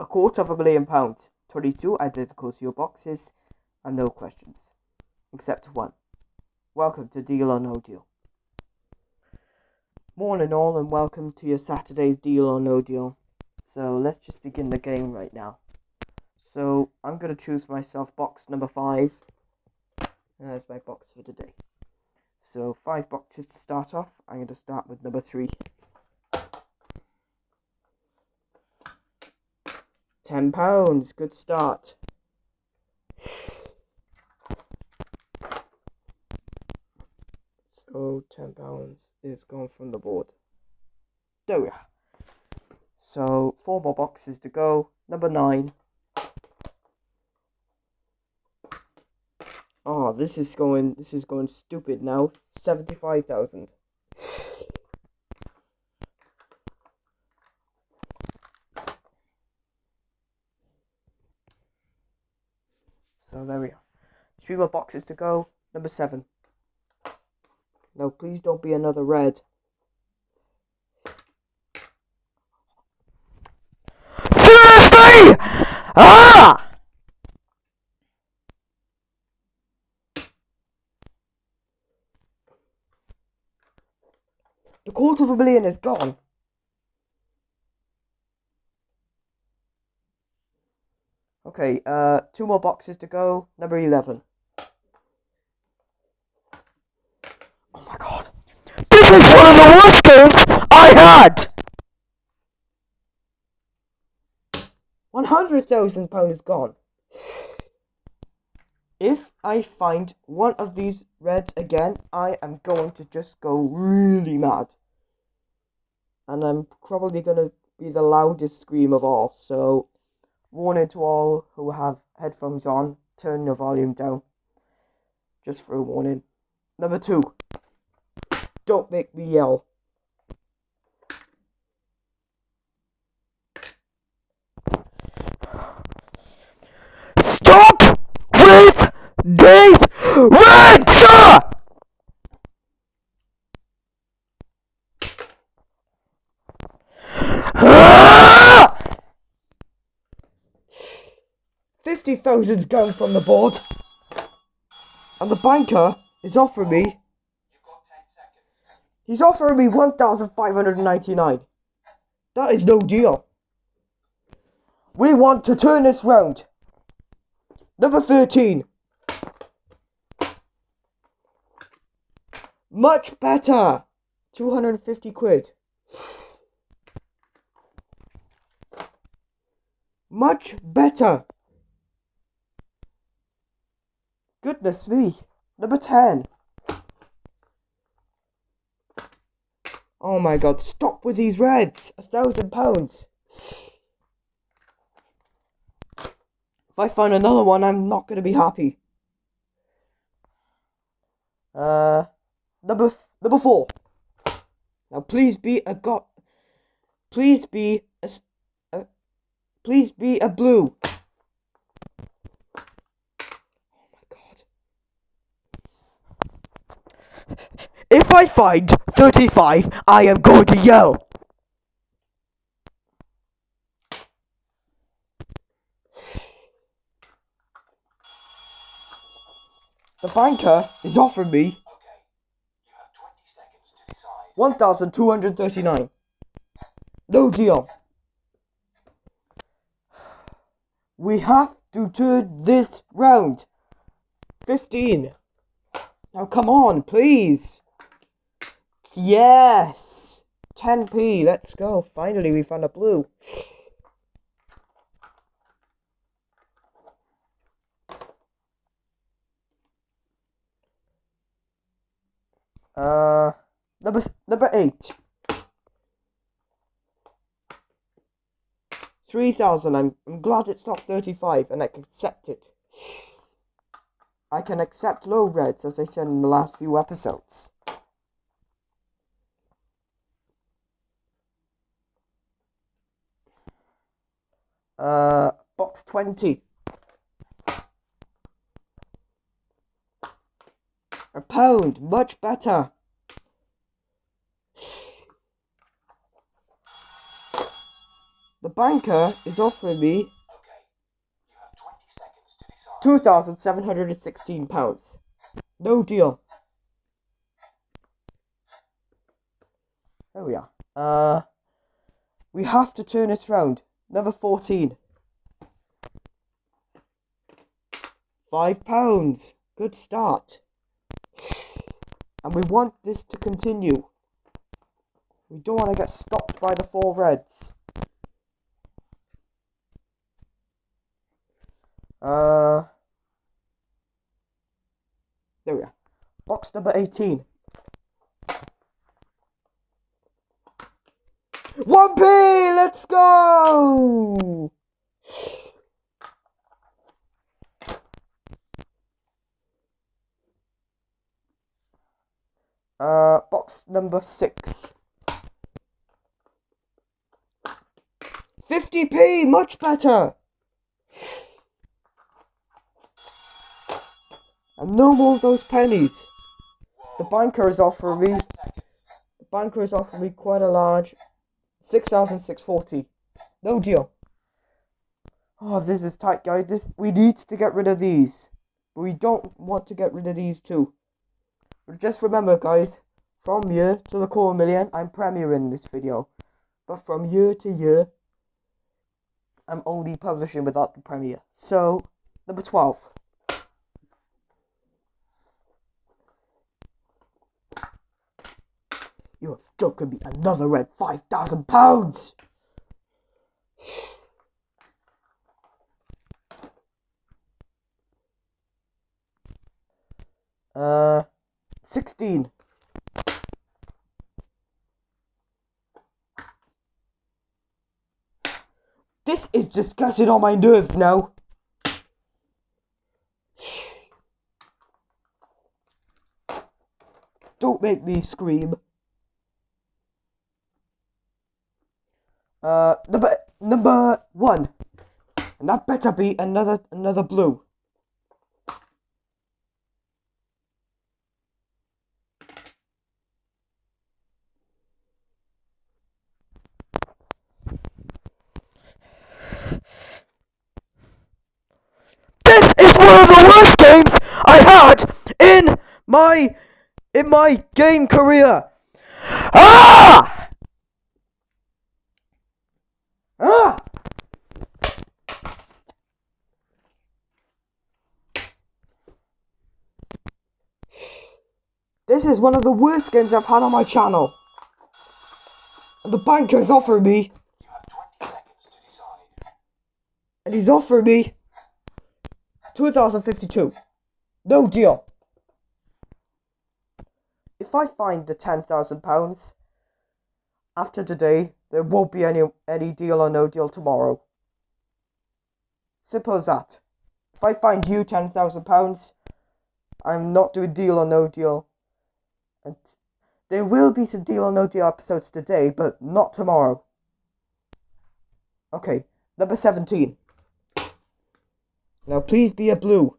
a quarter of a million pounds. 22 identical to your boxes, and no questions. Except one. Welcome to Deal or No Deal. Morning all and welcome to your Saturday's Deal or No Deal. So let's just begin the game right now. So I'm going to choose myself box number 5. And that's my box for today. So 5 boxes to start off. I'm going to start with number 3. 10 pounds. Good start. So 10 pounds is gone from the board. There we are. So four more boxes to go. Number nine. Oh, this is going this is going stupid now. 75,000. So there we are. Three more boxes to go. Number seven. No, please don't be another red. Seriously! Ah! The quarter of a million is gone. Okay, uh, two more boxes to go. Number 11. Oh my god. This is one of the worst games I had! £100,000 gone. If I find one of these reds again, I am going to just go really mad. And I'm probably going to be the loudest scream of all. So, warning to all who have headphones on, turn your volume down. Just for a warning. Number two, don't make me yell. Stop with these reds! Ah! 50,000's gone from the board. And the banker is offering me. He's offering me 1,599. That is no deal. We want to turn this round. Number 13. Much better. 250 quid. Much better. Goodness me. Number 10. Oh my god, stop with these reds. A thousand pounds. If I find another one, I'm not going to be happy. Uh, number, number four. Now please be a god. Please be a. please be a blue. Oh my god. If I find 35, I am going to yell. The banker is offering me 1,239. No deal. We have to turn this round. 15. Now come on, please. Yes. 10p. Let's go. Finally, we found a blue. Uh, number number eight. Three thousand. I'm I'm glad it's not thirty-five, and I can accept it. I can accept low reds, as I said in the last few episodes. Uh, box twenty. A pound, much better. The banker is offering me two thousand seven hundred and sixteen pounds. No deal. There we are. Uh, we have to turn this round. Number fourteen. Five pounds. Good start. And we want this to continue. We don't want to get stopped by the four reds. Uh, there we are. Box number 18. Let's go! Uh, box number 6. 50p! Much better! And no more of those pennies. The banker is offering me. The banker is offering me quite a large, six thousand six forty. No deal. Oh, this is tight, guys. This we need to get rid of these, we don't want to get rid of these too. But just remember, guys, from year to the core million, I'm premiering this video, but from year to year, I'm only publishing without the premiere. So, number twelve. You're joking me. Another red five thousand pounds. Uh, sixteen. This is just getting on my nerves now. Don't make me scream. Uh, number number one, and that better be another another blue. This is one of the worst games I had in my in my game career. Ah! Ah! This is one of the worst games I've had on my channel. The banker is offering me. And he's offering me 2052. No deal. If I find the £10,000 after today, there won't be any any deal or no deal tomorrow. As that. If I find you ten thousand pounds, I'm not doing deal or no deal. And there will be some deal or no deal episodes today, but not tomorrow. Okay, number seventeen. Now please be a blue.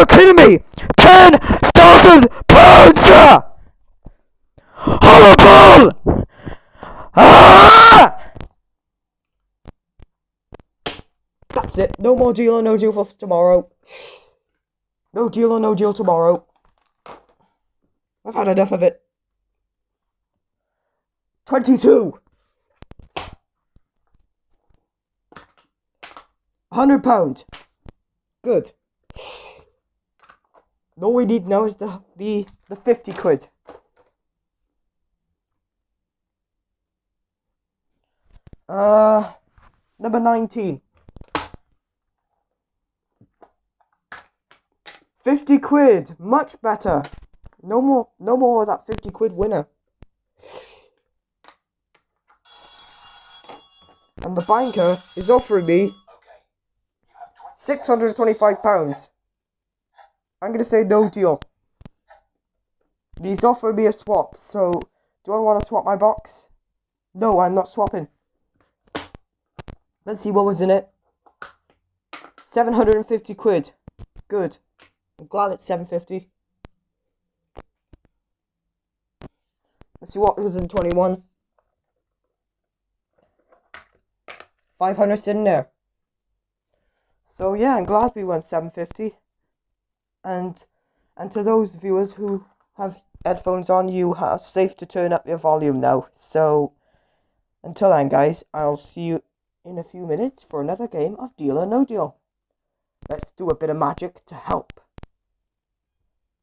You're kidding me! Ten thousand pounds! sir! Horrible! Ah! That's it. No more deal or no deal for tomorrow. No deal or no deal tomorrow. I've had enough of it. 22. 100 pound. Good. All we need now is the, the, the 50 quid. Uh, number 19. 50 quid, much better. No more, no more of that 50 quid winner. And the banker is offering me 625 pounds. I'm gonna say no deal. He's offering me a swap, so do I want to swap my box? No, I'm not swapping. Let's see what was in it. 750 quid. Good. I'm glad it's 750. Let's see what was in 21. 500 in there. So yeah, I'm glad we went 750. And and to those viewers who have headphones on, you are safe to turn up your volume now. So until then, guys, I'll see you in a few minutes for another game of Deal or No Deal. Let's do a bit of magic to help.